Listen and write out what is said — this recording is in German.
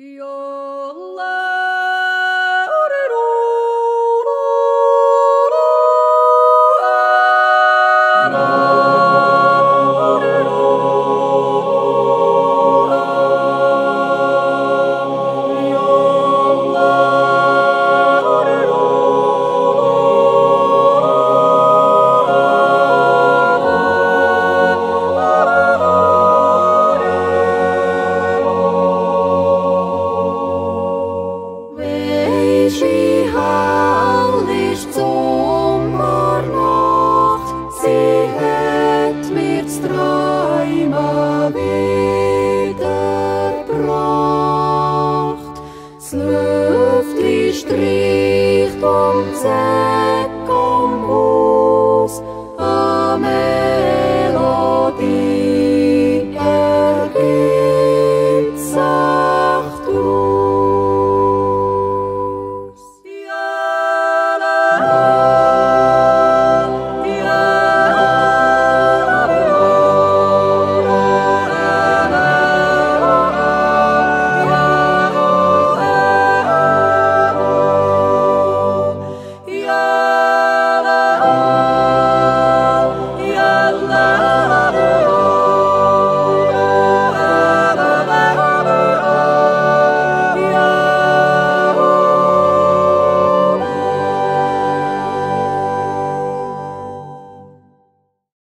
Yollar Snuff die Strich um Zell.